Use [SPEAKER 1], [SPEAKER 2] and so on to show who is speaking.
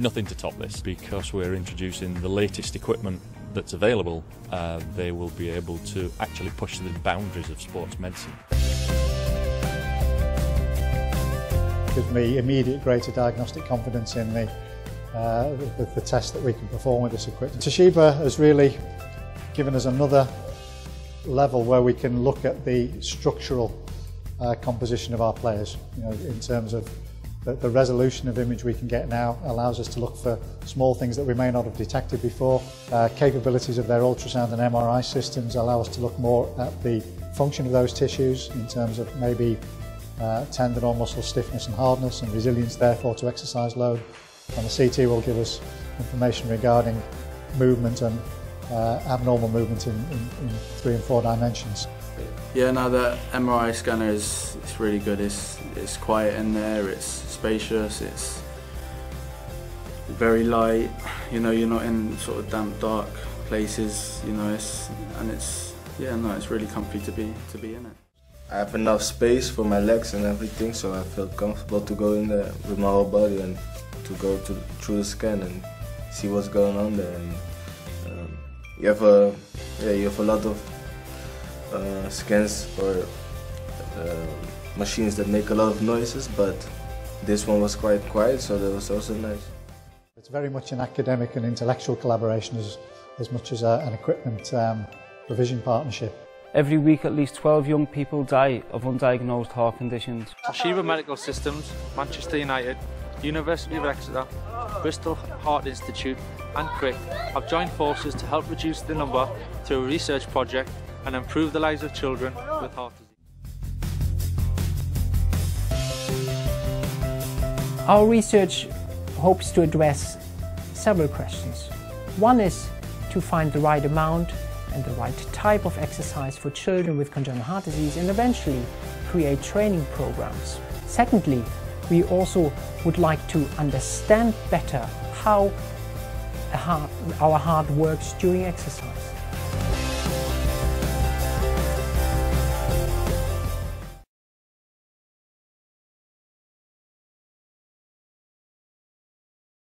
[SPEAKER 1] nothing to top this because we're introducing the latest equipment that's available. Uh, they will be able to actually push the boundaries of sports medicine.
[SPEAKER 2] Gives me immediate greater diagnostic confidence in the, uh, the, the test that we can perform with this equipment. Toshiba has really given us another level where we can look at the structural uh, composition of our players, you know, in terms of the, the resolution of image we can get now allows us to look for small things that we may not have detected before. Uh, capabilities of their ultrasound and MRI systems allow us to look more at the function of those tissues in terms of maybe uh, tendon or muscle stiffness and hardness and resilience therefore to exercise load. And the CT will give us information regarding movement and uh, abnormal movement in, in, in three and four dimensions.
[SPEAKER 3] Yeah, no, the MRI scanner is it's really good. It's it's quiet in there. It's spacious. It's very light. You know, you're not in sort of damp, dark places. You know, it's and it's yeah, no, it's really comfy to be to be in it.
[SPEAKER 4] I have enough space for my legs and everything, so I feel comfortable to go in there with my whole body and to go to, through the scan and see what's going on there. And, um, you have a yeah, you have a lot of uh, scans or uh, machines that make a lot of noises, but this one was quite quiet, so that was also nice.
[SPEAKER 2] It's very much an academic and intellectual collaboration as, as much as a, an equipment um, provision partnership.
[SPEAKER 5] Every week at least 12 young people die of undiagnosed heart conditions.
[SPEAKER 6] Toshiba Medical Systems, Manchester United, University of Exeter, Bristol Heart Institute and Crick have joined forces to help reduce the number through a research project and improve the lives of children with heart disease.
[SPEAKER 7] Our research hopes to address several questions. One is to find the right amount and the right type of exercise for children with congenital heart disease and eventually create training programs. Secondly, we also would like to understand better how heart, our heart works during exercise.